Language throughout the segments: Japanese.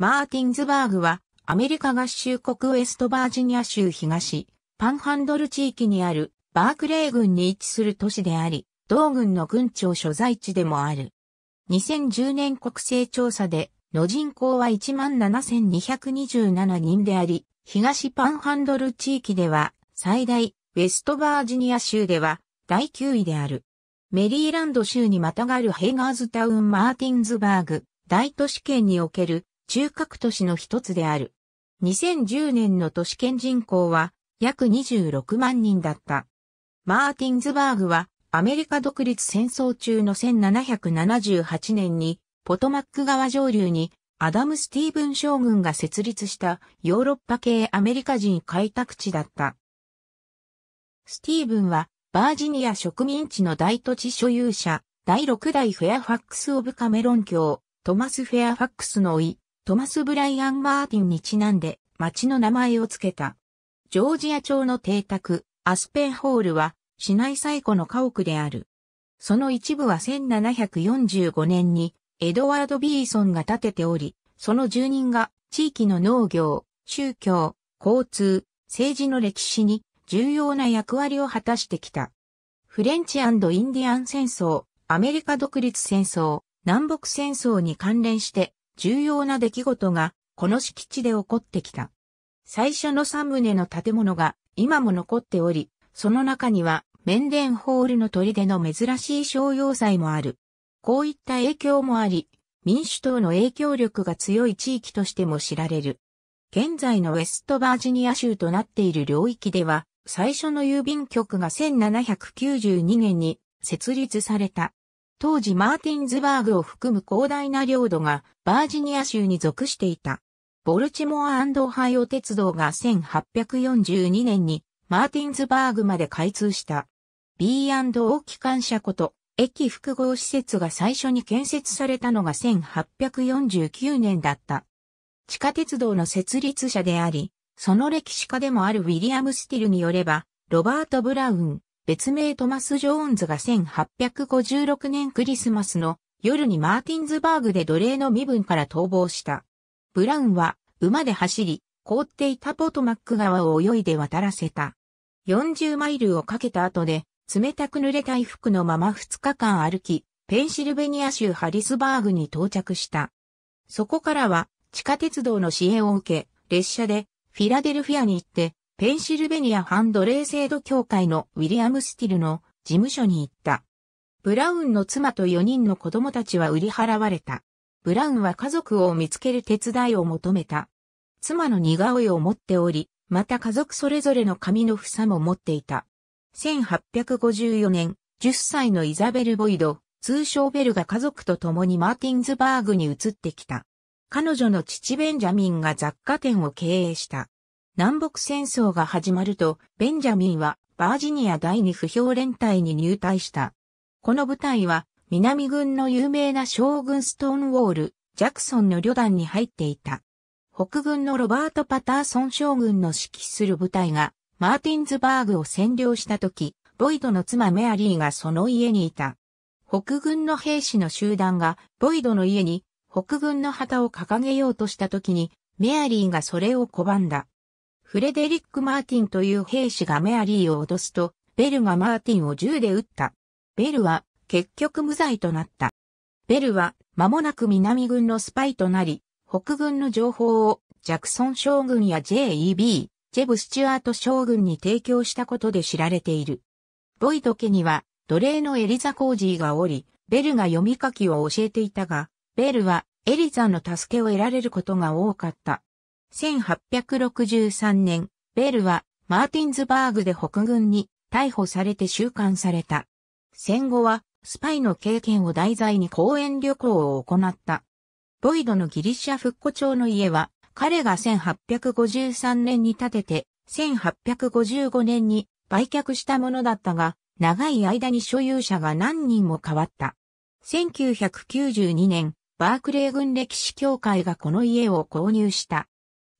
マーティンズバーグはアメリカ合衆国ウェストバージニア州東パンハンドル地域にあるバークレー郡に位置する都市であり、同郡の郡庁所在地でもある。2010年国勢調査での人口は17,227人であり、東パンハンドル地域では最大、ウェストバージニア州では第9位である。メリーランド州にまたがるヘイガーズタウンマーティンズバーグ、大都市圏における中核都市の一つである。2010年の都市圏人口は約26万人だった。マーティンズバーグはアメリカ独立戦争中の1778年にポトマック川上流にアダム・スティーブン将軍が設立したヨーロッパ系アメリカ人開拓地だった。スティーブンはバージニア植民地の大土地所有者、第6代フェアファックス・オブ・カメロン卿、トマス・フェアファックスの甥、トマス・ブライアン・マーティンにちなんで町の名前を付けた。ジョージア町の邸宅、アスペンホールは市内最古の家屋である。その一部は1745年にエドワード・ビーソンが建てており、その住人が地域の農業、宗教、交通、政治の歴史に重要な役割を果たしてきた。フレンチインディアン戦争、アメリカ独立戦争、南北戦争に関連して重要な出来事がこの敷地で起こってきた。最初の3棟の建物が今も残っており、その中にはメンデンホールの砦の珍しい商用祭もある。こういった影響もあり、民主党の影響力が強い地域としても知られる。現在のウェストバージニア州となっている領域では、最初の郵便局が1792年に設立された。当時マーティンズバーグを含む広大な領土がバージニア州に属していた。ボルチモアオハイオ鉄道が1842年にマーティンズバーグまで開通した。B&O 機関車こと駅複合施設が最初に建設されたのが1849年だった。地下鉄道の設立者であり、その歴史家でもあるウィリアム・スティルによれば、ロバート・ブラウン、別名トマス・ジョーンズが1856年クリスマスの夜にマーティンズバーグで奴隷の身分から逃亡した。ブラウンは馬で走り、凍っていたポトマック川を泳いで渡らせた。40マイルをかけた後で冷たく濡れた衣服のまま2日間歩き、ペンシルベニア州ハリスバーグに到着した。そこからは地下鉄道の支援を受け、列車でフィラデルフィアに行って、ペンシルベニアファンドレー制度協会のウィリアム・スティルの事務所に行った。ブラウンの妻と4人の子供たちは売り払われた。ブラウンは家族を見つける手伝いを求めた。妻の似顔絵を持っており、また家族それぞれの紙の房も持っていた。1854年、10歳のイザベル・ボイド、通称ベルが家族と共にマーティンズバーグに移ってきた。彼女の父ベンジャミンが雑貨店を経営した。南北戦争が始まると、ベンジャミンはバージニア第二不評連隊に入隊した。この部隊は南軍の有名な将軍ストーンウォール、ジャクソンの旅団に入っていた。北軍のロバート・パターソン将軍の指揮する部隊がマーティンズバーグを占領した時、ボイドの妻メアリーがその家にいた。北軍の兵士の集団がボイドの家に北軍の旗を掲げようとした時にメアリーがそれを拒んだ。フレデリック・マーティンという兵士がメアリーを脅すと、ベルがマーティンを銃で撃った。ベルは結局無罪となった。ベルは間もなく南軍のスパイとなり、北軍の情報をジャクソン将軍や JEB、ジェブ・スチュアート将軍に提供したことで知られている。ボイド家には奴隷のエリザ・コージーがおり、ベルが読み書きを教えていたが、ベルはエリザの助けを得られることが多かった。1863年、ベルはマーティンズバーグで北軍に逮捕されて収監された。戦後はスパイの経験を題材に講演旅行を行った。ボイドのギリシャ復古町の家は彼が1853年に建てて、1855年に売却したものだったが、長い間に所有者が何人も変わった。1992年、バークレー郡歴史協会がこの家を購入した。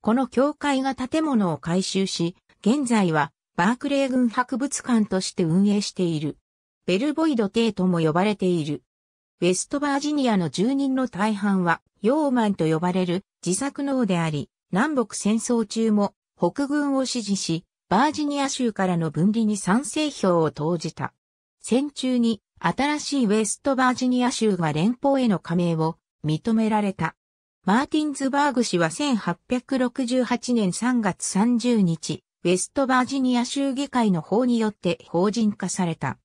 この協会が建物を改修し、現在はバークレー郡博物館として運営している。ベルボイド邸とも呼ばれている。ウェストバージニアの住人の大半は、ヨーマンと呼ばれる自作農であり、南北戦争中も北軍を支持し、バージニア州からの分離に賛成票を投じた。戦中に新しいウェストバージニア州が連邦への加盟を認められた。マーティンズバーグ氏は1868年3月30日、ウェストバージニア州議会の法によって法人化された。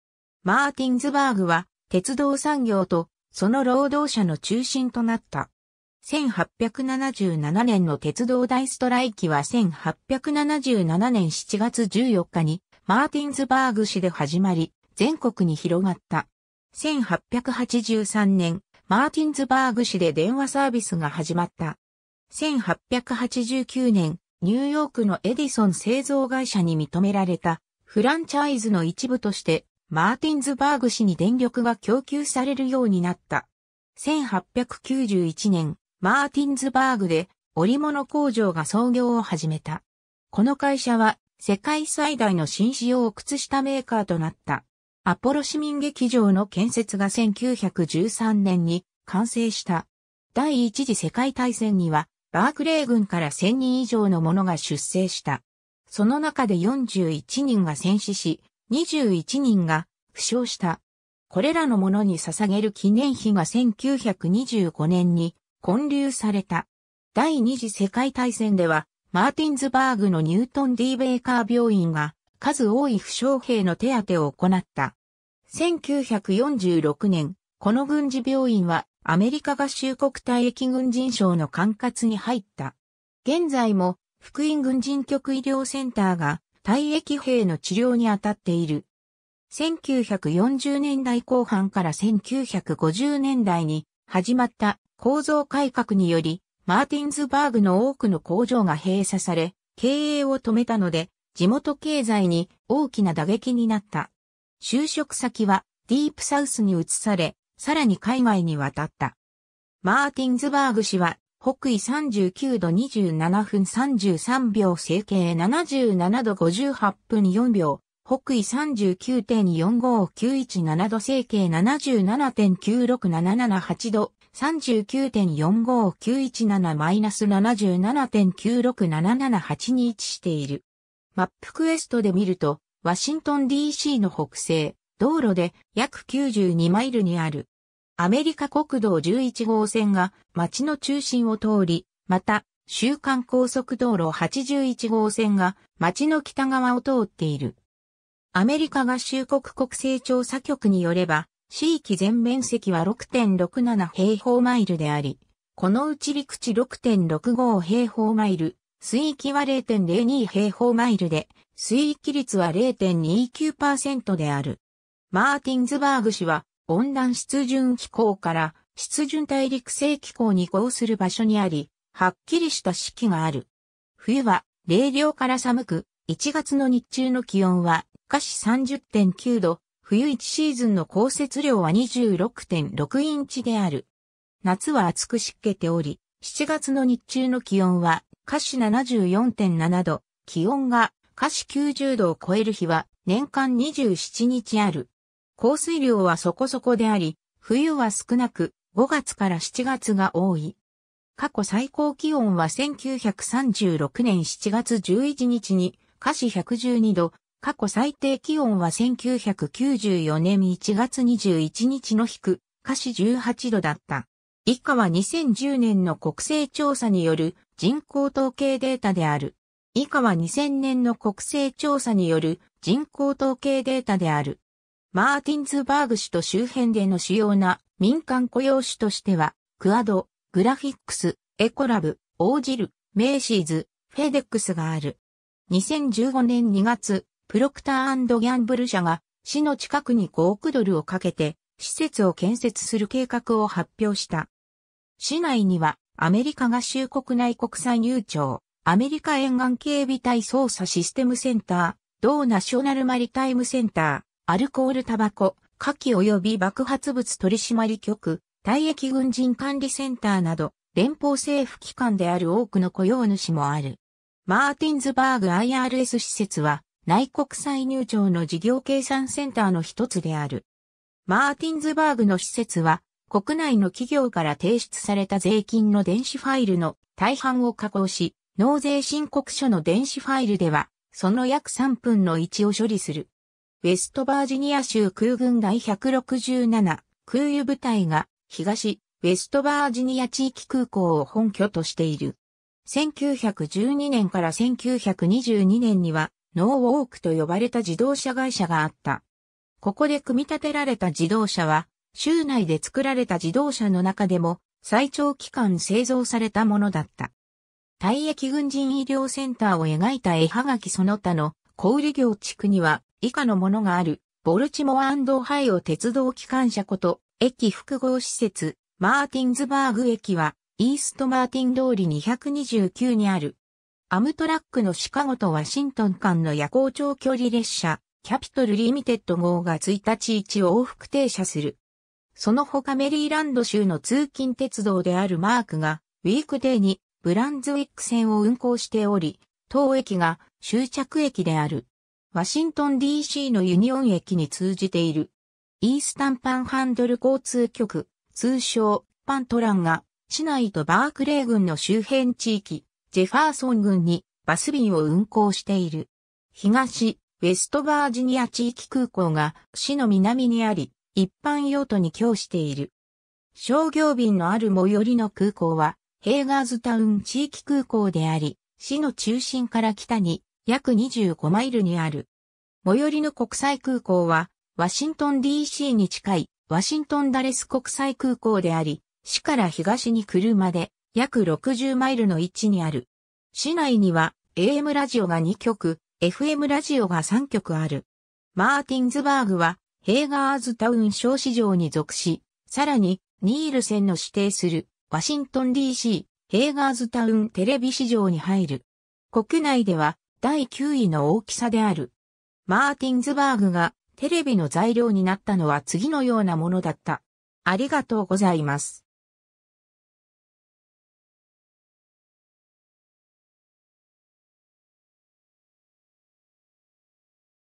マーティンズバーグは鉄道産業とその労働者の中心となった。1877年の鉄道大ストライキは1877年7月14日にマーティンズバーグ市で始まり、全国に広がった。1883年、マーティンズバーグ市で電話サービスが始まった。1889年、ニューヨークのエディソン製造会社に認められたフランチャイズの一部としてマーティンズバーグ市に電力が供給されるようになった。1891年、マーティンズバーグで織物工場が創業を始めた。この会社は世界最大の新仕様靴下メーカーとなった。アポロ市民劇場の建設が1913年に完成した。第一次世界大戦にはバークレー軍から1000人以上の者が出征した。その中で41人が戦死し、21人が負傷した。これらの者に捧げる記念碑が1925年に建立された。第二次世界大戦では、マーティンズバーグのニュートン・ディーベーカー病院が数多い負傷兵の手当てを行った。1946年、この軍事病院はアメリカ合衆国退役軍人省の管轄に入った。現在も福音軍人局医療センターが退役兵の治療に当たっている。1940年代後半から1950年代に始まった構造改革により、マーティンズバーグの多くの工場が閉鎖され、経営を止めたので、地元経済に大きな打撃になった。就職先はディープサウスに移され、さらに海外に渡った。マーティンズバーグ氏は、北緯39度27分33秒整形77度58分4秒、北緯39.45917度整形77.96778度、39.45917-77.96778に位置している。マップクエストで見ると、ワシントン DC の北西、道路で約92マイルにある。アメリカ国道11号線が街の中心を通り、また、週間高速道路81号線が街の北側を通っている。アメリカ合衆国国勢調査局によれば、地域全面積は6.67平方マイルであり、このうち陸地6.65平方マイル、水域は0.02平方マイルで、水域率は0.29%である。マーティンズバーグ氏は温暖湿潤気候から湿潤大陸性気候に移行する場所にあり、はっきりした四季がある。冬は冷涼から寒く、1月の日中の気温は下肢30.9度、冬1シーズンの降雪量は26.6インチである。夏は暑く湿気ており、7月の日中の気温は下肢74.7度、気温が下肢90度を超える日は年間27日ある。降水量はそこそこであり、冬は少なく5月から7月が多い。過去最高気温は1936年7月11日に下肢112度、過去最低気温は1994年1月21日の低く、下肢18度だった。以下は2010年の国勢調査による人口統計データである。以下は2000年の国勢調査による人口統計データである。マーティンズバーグ市と周辺での主要な民間雇用主としては、クアド、グラフィックス、エコラブ、オージル、メイシーズ、フェデックスがある。2015年2月、プロクターギャンブル社が市の近くに5億ドルをかけて施設を建設する計画を発表した。市内にはアメリカ合衆国内国際入庁、アメリカ沿岸警備隊捜査システムセンター、同ナショナルマリタイムセンター、アルコールタバコ、火器及び爆発物取締局、退役軍人管理センターなど、連邦政府機関である多くの雇用主もある。マーティンズバーグ IRS 施設は、内国際入庁の事業計算センターの一つである。マーティンズバーグの施設は、国内の企業から提出された税金の電子ファイルの大半を加工し、納税申告書の電子ファイルでは、その約3分の1を処理する。ウェストバージニア州空軍第167空輸部隊が東ウェストバージニア地域空港を本拠としている。1912年から1922年にはノーウォークと呼ばれた自動車会社があった。ここで組み立てられた自動車は州内で作られた自動車の中でも最長期間製造されたものだった。退役軍人医療センターを描いた絵はがきその他の小売業地区には以下のものがある。ボルチモアハイオ鉄道機関車庫と、駅複合施設、マーティンズバーグ駅は、イーストマーティン通り229にある。アムトラックのシカゴとワシントン間の夜行長距離列車、キャピトルリミテッド号が1日1往復停車する。その他メリーランド州の通勤鉄道であるマークが、ウィークデーにブランズウィック線を運行しており、当駅が終着駅である。ワシントン DC のユニオン駅に通じている。イースタンパンハンドル交通局、通称パントランが、市内とバークレー郡の周辺地域、ジェファーソン郡にバス便を運行している。東ウェストバージニア地域空港が市の南にあり、一般用途に供している。商業便のある最寄りの空港は、ヘーガーズタウン地域空港であり、市の中心から北に約25マイルにある。最寄りの国際空港は、ワシントン DC に近いワシントンダレス国際空港であり、市から東に車で約60マイルの位置にある。市内には AM ラジオが2局、FM ラジオが3局ある。マーティンズバーグはヘーガーズタウン小市場に属し、さらにニールセンの指定するワシントン DC ヘーガーズタウンテレビ市場に入る。国内では第9位の大きさである。マーティンズバーグがテレビの材料になったのは次のようなものだった。ありがとうございます。